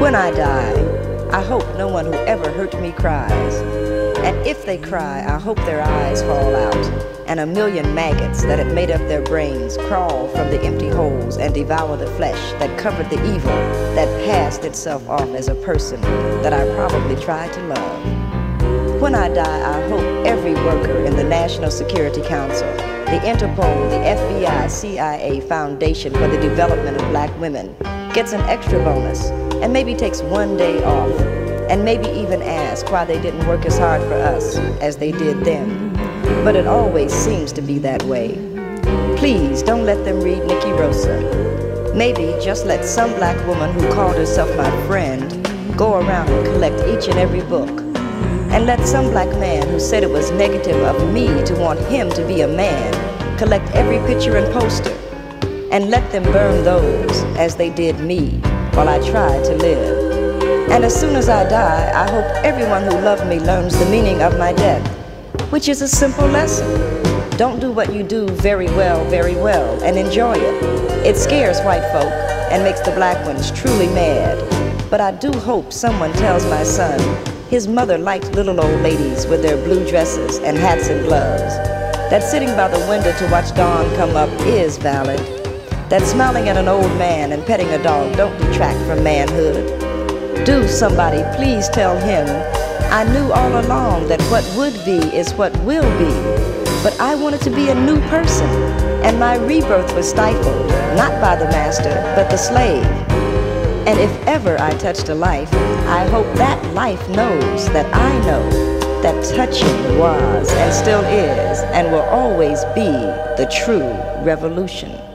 When I die, I hope no one who ever hurt me cries. And if they cry, I hope their eyes fall out, and a million maggots that had made up their brains crawl from the empty holes and devour the flesh that covered the evil that passed itself off as a person that I probably tried to love. When I die, I hope every worker in the National Security Council, the Interpol, the FBI, CIA Foundation for the Development of Black Women gets an extra bonus and maybe takes one day off and maybe even ask why they didn't work as hard for us as they did them. But it always seems to be that way. Please don't let them read Nikki Rosa. Maybe just let some black woman who called herself my friend go around and collect each and every book. And let some black man who said it was negative of me to want him to be a man collect every picture and poster. And let them burn those as they did me while I tried to live. And as soon as I die, I hope everyone who loved me learns the meaning of my death, which is a simple lesson. Don't do what you do very well, very well, and enjoy it. It scares white folk and makes the black ones truly mad. But I do hope someone tells my son his mother liked little old ladies with their blue dresses and hats and gloves. That sitting by the window to watch dawn come up is valid that smiling at an old man and petting a dog don't detract from manhood. Do somebody please tell him I knew all along that what would be is what will be, but I wanted to be a new person, and my rebirth was stifled, not by the master, but the slave. And if ever I touched a life, I hope that life knows that I know that touching was and still is and will always be the true revolution.